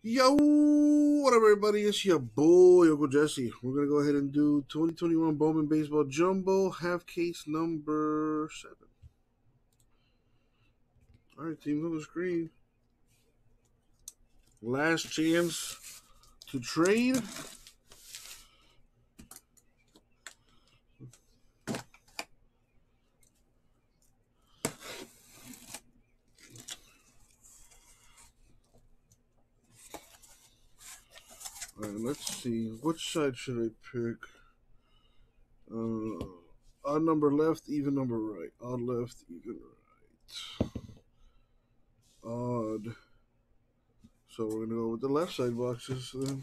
Yo, what up, everybody? It's your boy, Uncle Jesse. We're going to go ahead and do 2021 Bowman Baseball Jumbo, half case number seven. All right, teams on the screen. Last chance to trade. Let's see. Which side should I pick? Uh, odd number left, even number right. Odd left, even right. Odd. So we're going to go with the left side boxes then.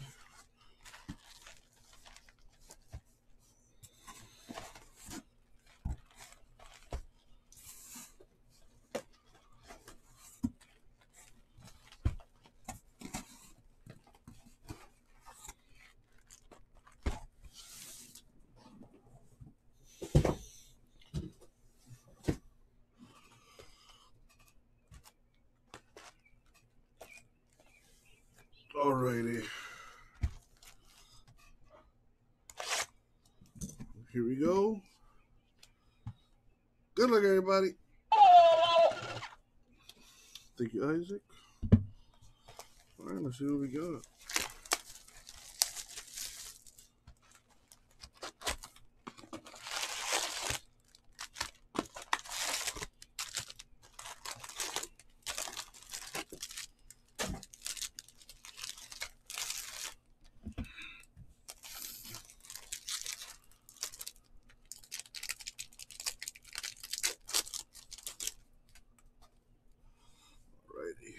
Alrighty. Here we go. Good luck, everybody. Thank you, Isaac. All right, let's see what we got. Alrighty.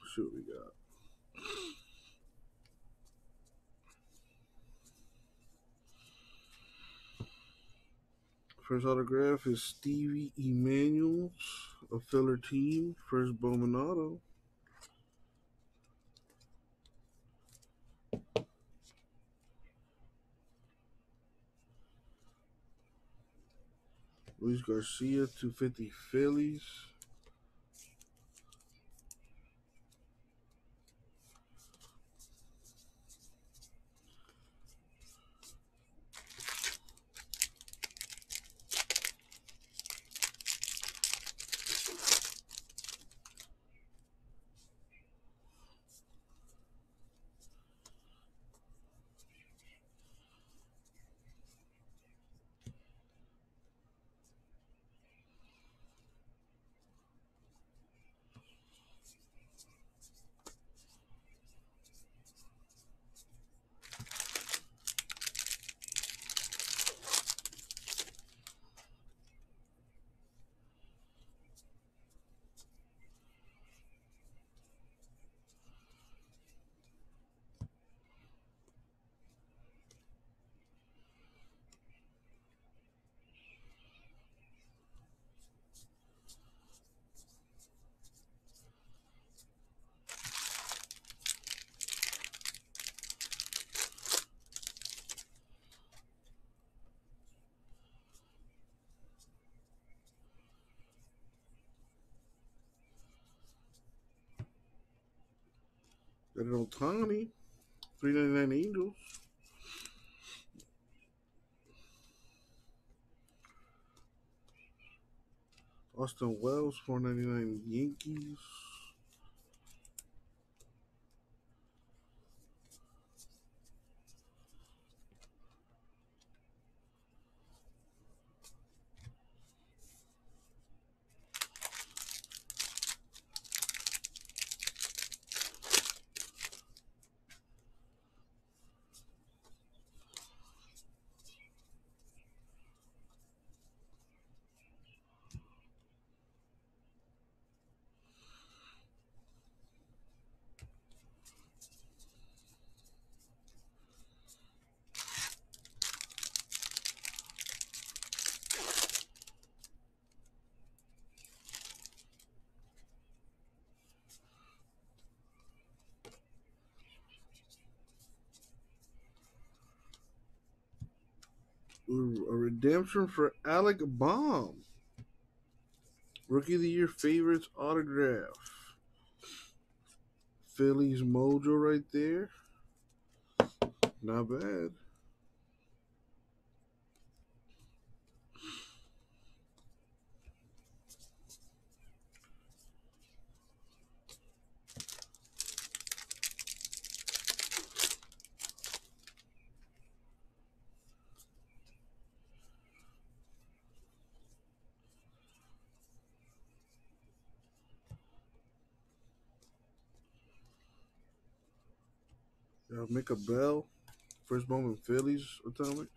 Let's see what we got. First autograph is Stevie Emanuels, a filler team. First Bowman auto. Luis Garcia, 250 Phillies. Got Ohtani, 399 Angels. Austin Wells, 499 Yankees. A redemption for Alec Bohm. Rookie of the Year favorites autograph. Phillies mojo right there. Not bad. A bell. First moment Phillies atomic.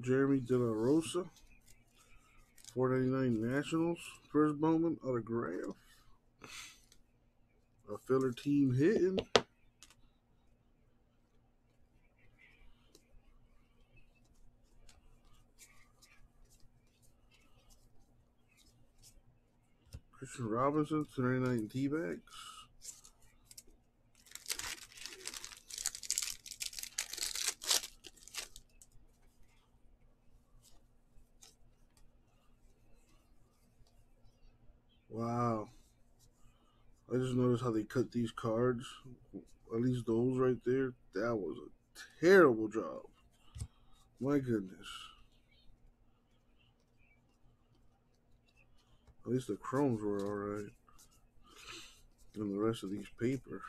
Jeremy De La Rosa. 499 Nationals. First Bowman autograph. A filler team hitting. Kristian Robinson, 39 D-Backs. Wow. I just noticed how they cut these cards. At least those right there. That was a terrible job. My goodness. At least the chromes were alright. And the rest of these paper.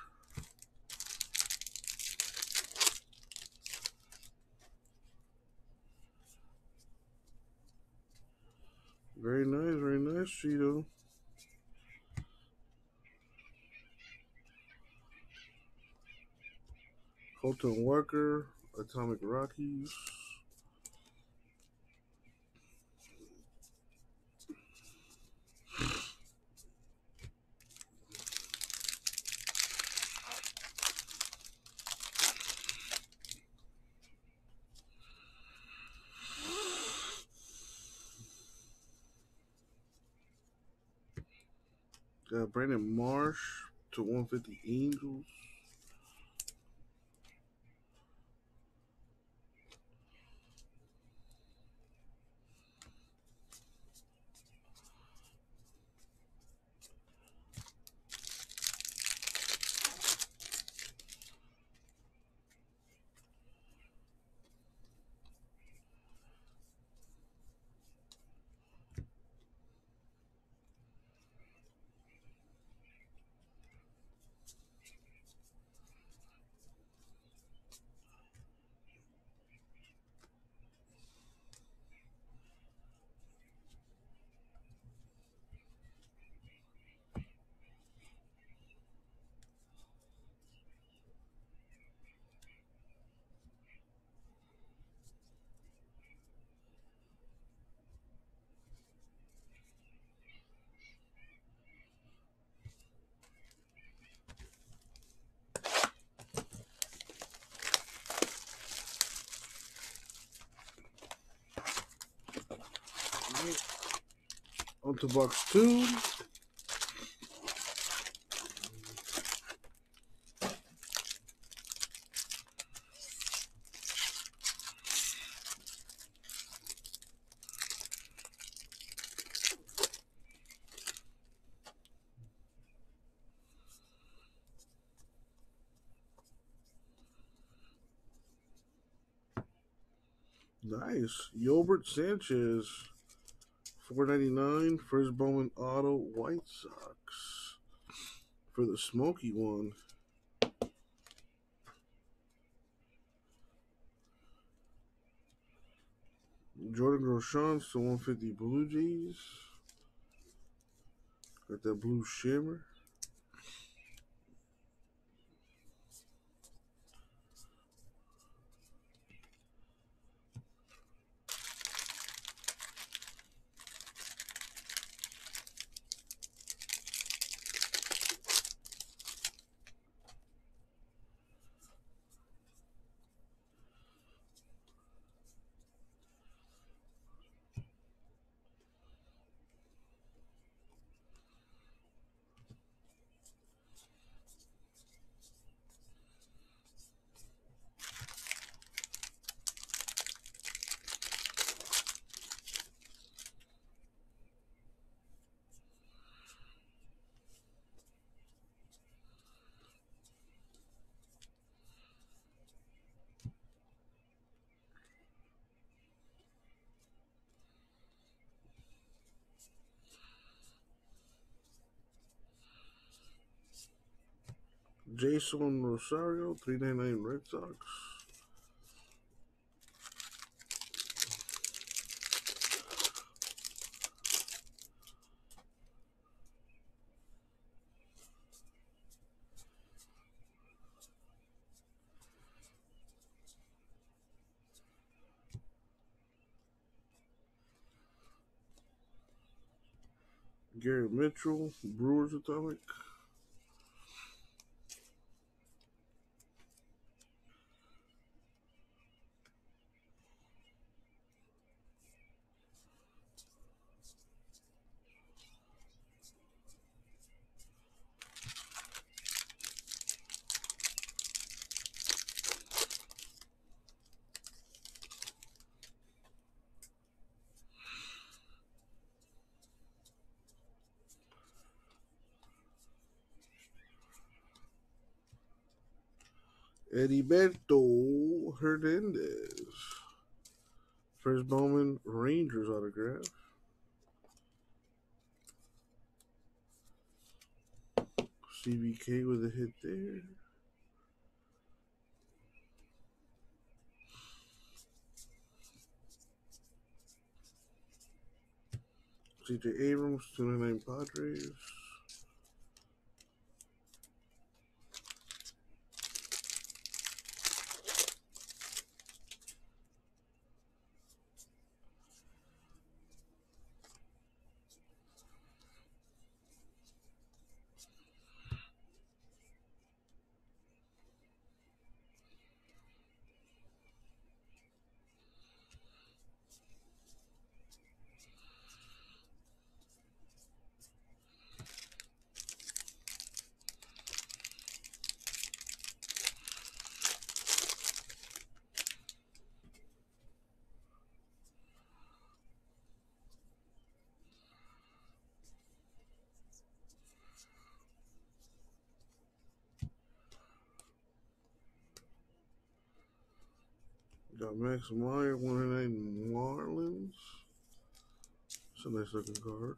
Very nice, very nice, Cheeto. Colton Welker, Atomic Rockies. Got Brandon Marsh to 150 Angels. On to box two. Nice. Yolbert Sanchez. 499 first Bowman Auto White Sox for the smoky one. Jordan Groshans to 150 Blue Jays. Got that blue shimmer. Jeisson Rosario, 399 Red Sox. Gary Mitchell, Brewers Atomic. Heriberto Hernandez. First Bowman Rangers autograph. CBK with a hit there. CJ Abrams, 29 Padres. Got Max Meyer, 109 Marlins. It's a nice looking card.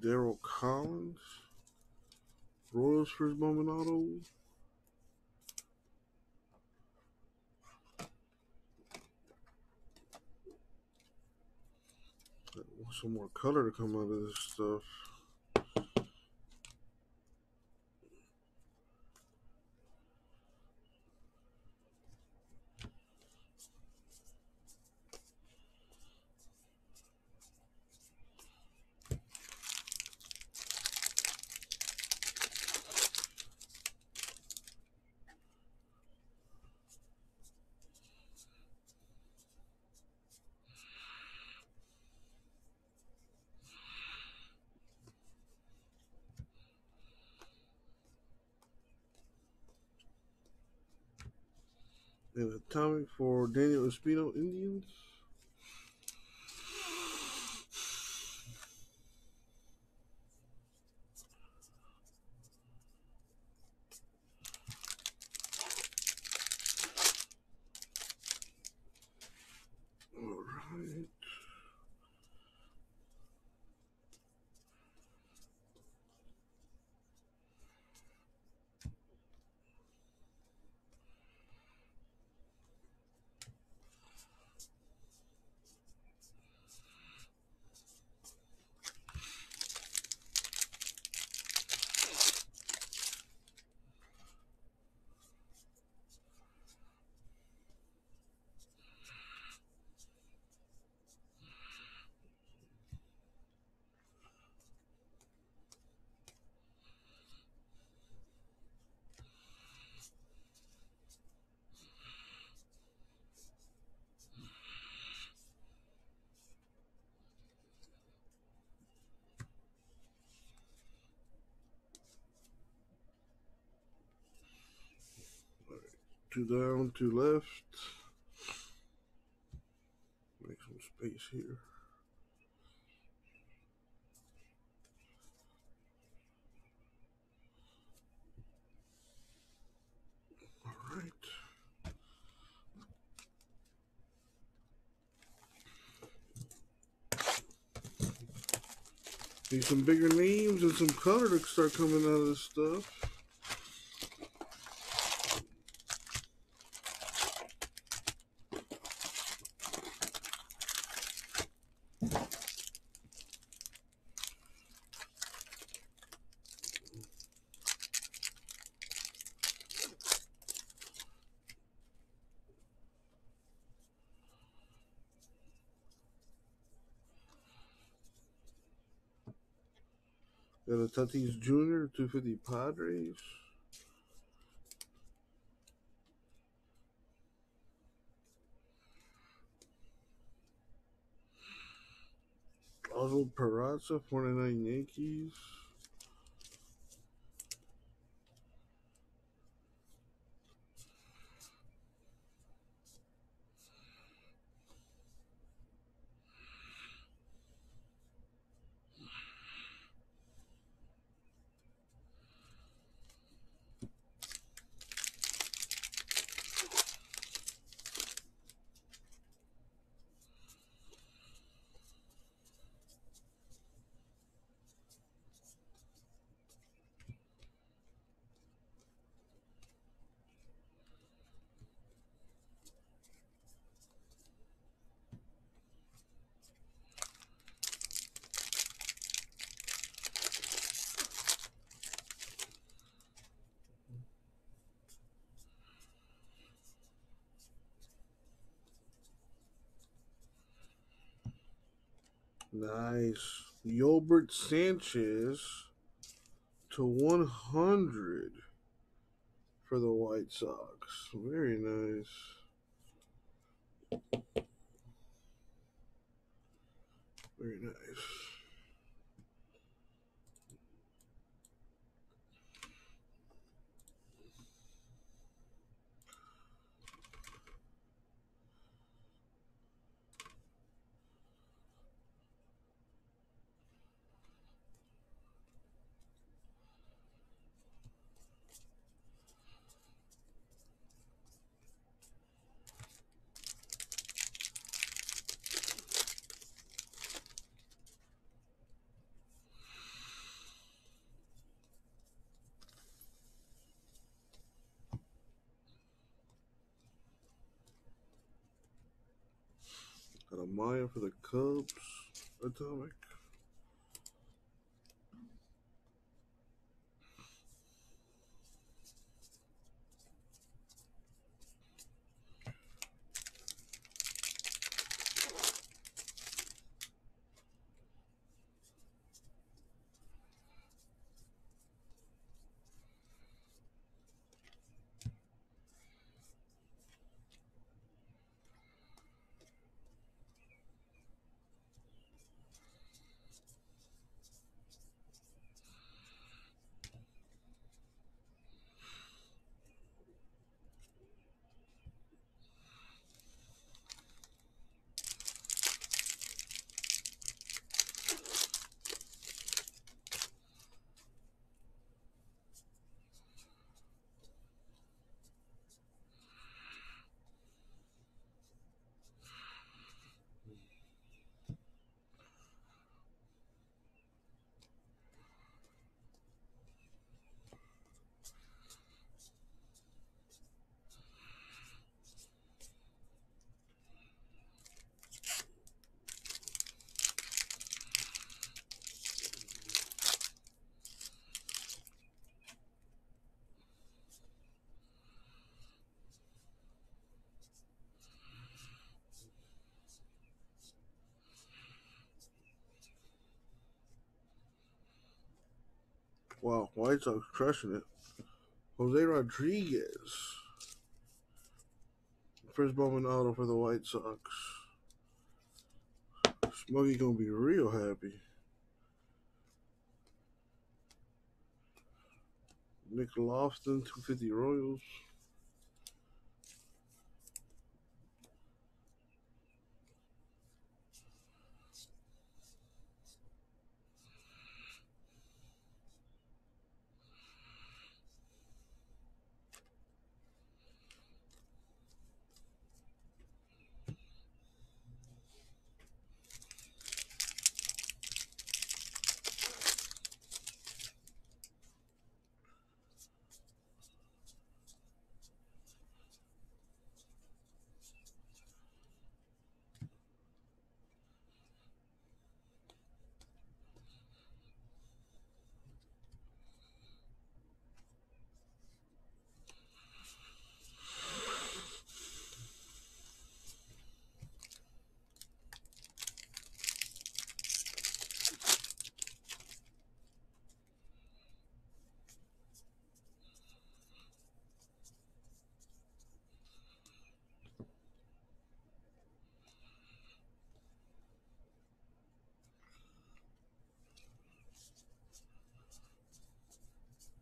Darryl Collins. Royals first Bowman auto. Some more color to come out of this stuff. And atomic for Daniel Espino Indians. All right. Two down, two left. Make some space here. All right. Need some bigger names and some color to start coming out of this stuff. Got a Tatis Jr. 250 Padres. Oswald Peraza, 49 Yankees. Nice. Yolbert Sanchez to 100 for the White Sox. Very nice. Very nice. Maya for the Cubs. Atomic. Wow, White Sox crushing it. Jose Rodriguez. First Bowman auto for the White Sox. Smokey gonna be real happy. Nick Loftin, 250 Royals.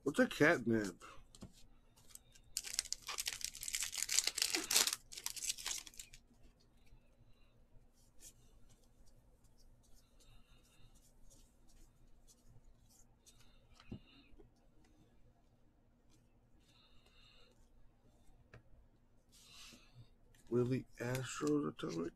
What's a catnip? Willie Astros Atomic.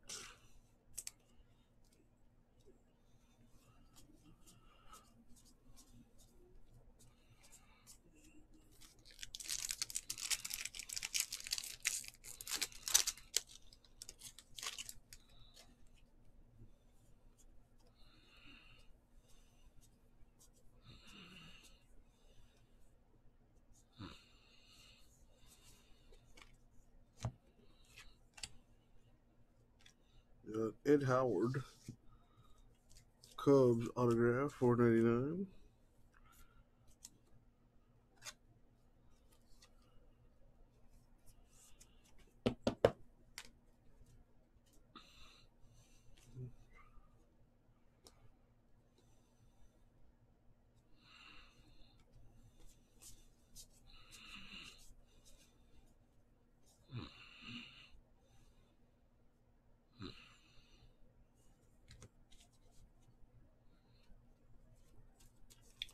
Uh, Ed Howard. Cubs autograph, four ninety nine.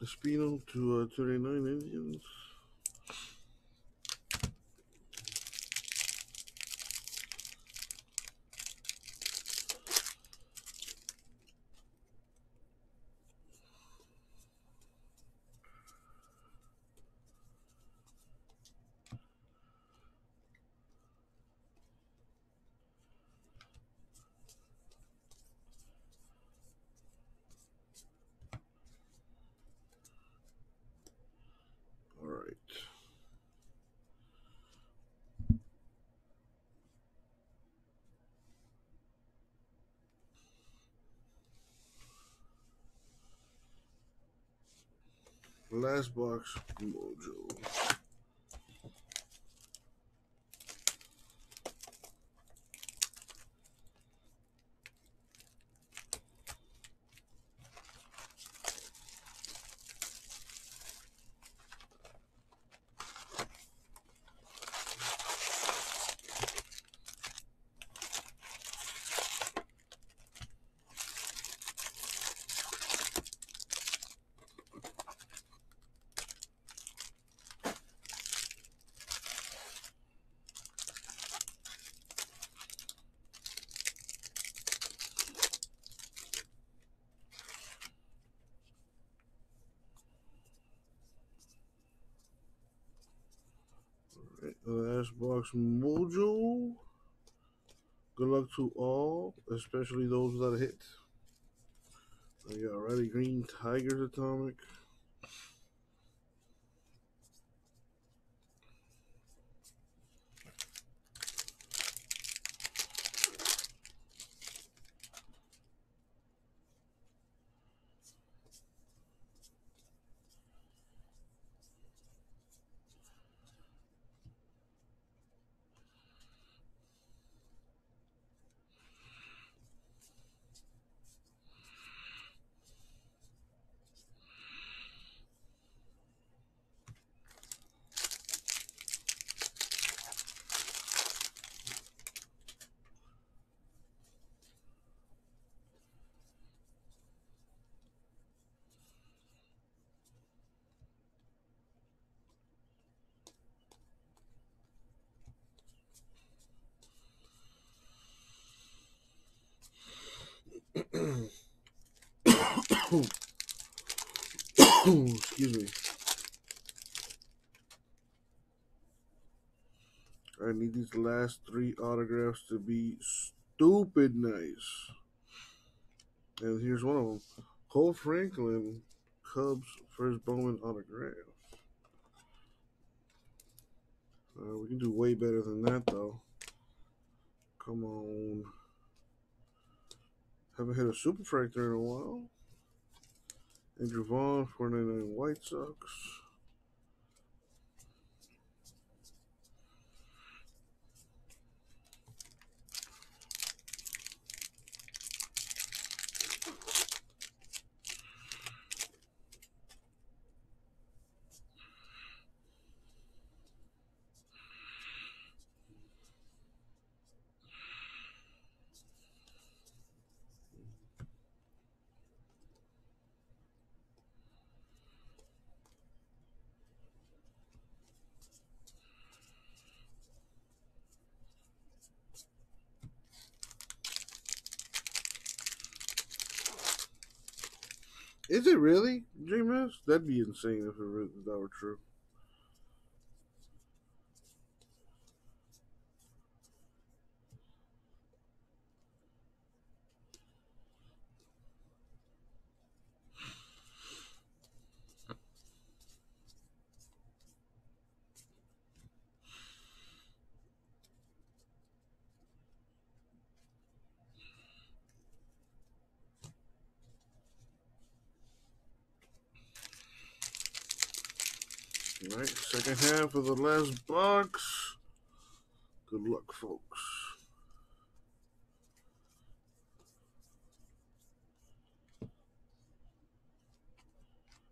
Espino to uh, 29 Indians. All right. Last box, Mojo. All right, last box, Mojo. Good luck to all, especially those without a hit. I got Riley Greene Tigers Atomic. Excuse me. I need these last three autographs to be stupid nice. And here's one of them. Kohl Franklin, Cubs first Bowman autograph. Uh, we can do way better than that, though. Come on. Haven't hit a super superfractor in a while. Andrew Vaughn, 499 White Sox. Is it really, J That'd be insane if, it, if that were true. All second half of the last box. Good luck, folks.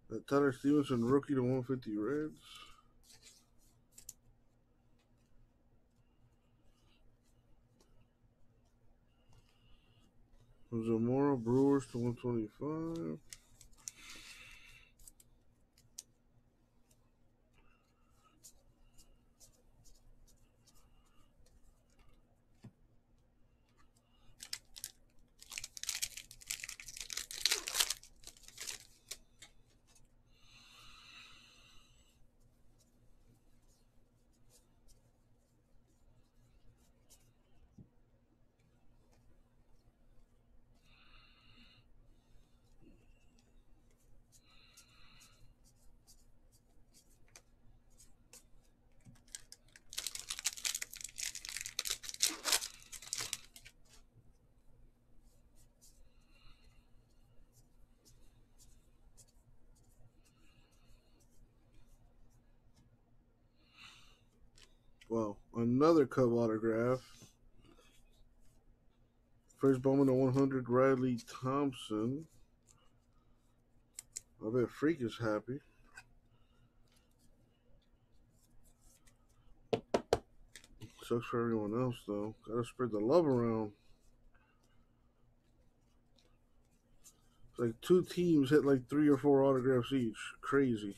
That Tyler Stephenson rookie to 150 Reds. Zamora Brewers to 125. Well, another Cub autograph. First Bowman to 100, Riley Thompson. I bet Freak is happy. Sucks for everyone else, though. Gotta spread the love around. It's like two teams hit like three or four autographs each. Crazy.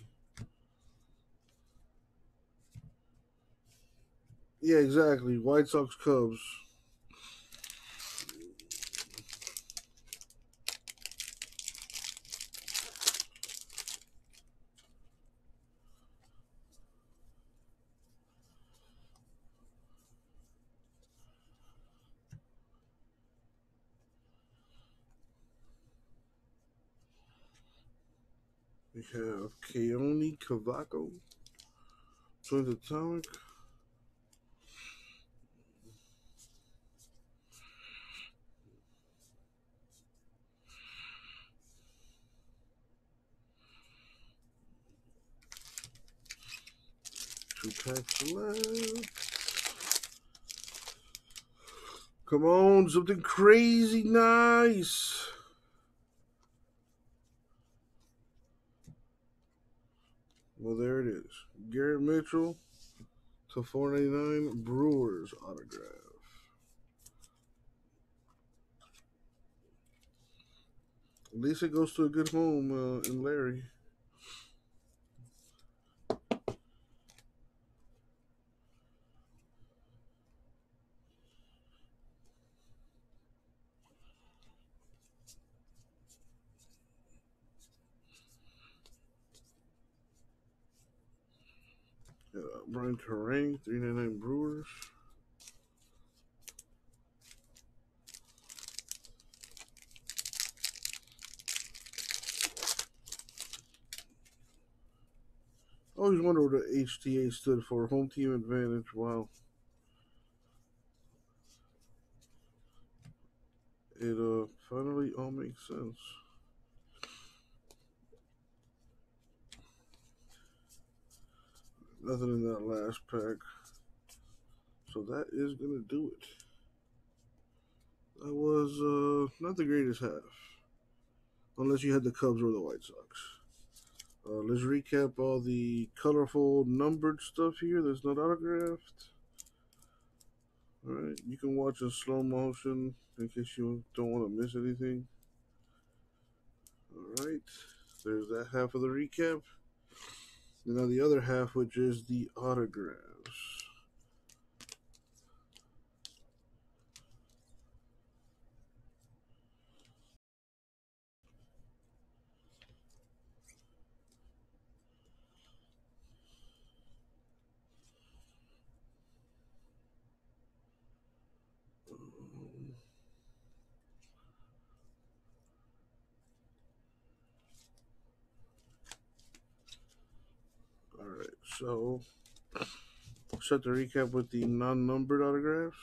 Yeah, exactly. White Sox Cubs. We have Keoni Cavaco, Twins Atomic. Packs left. Come on, something crazy nice. Well, there it is. Garrett Mitchell to 499 Brewers autograph. At least it goes to a good home uh, in Larry. Brian 399 Brewers. I always wondered what the HTA stood for. Home team advantage. Wow. It uh finally all makes sense. Nothing in that last pack. So that is going to do it. That was uh, not the greatest half. Unless you had the Cubs or the White Sox. Uh, let's recap all the colorful numbered stuff here that's not autographed. Alright, you can watch in slow motion in case you don't want to miss anything. Alright, there's that half of the recap. Now the other half, which is the autographs. So, set the recap with the non-numbered autographs.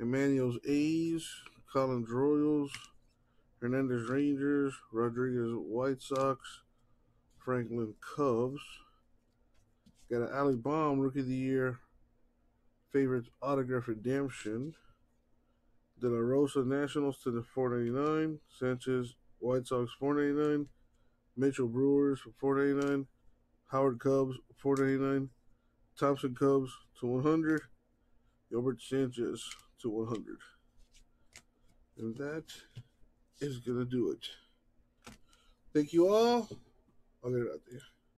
Emmanuel's A's, Collins Royals, Hernandez Rangers, Rodriguez White Sox, Franklin Cubs. Got an Alec Bohm Rookie of the Year Favorites Autograph Redemption. De La Rosa Nationals to the 499. Sanchez White Sox 499. Mitchell Brewers 499. Howard Cubs 499. Thompson Cubs to 100. Gilbert Sanchez to 100. And that is going to do it. Thank you all. I'll get it out there.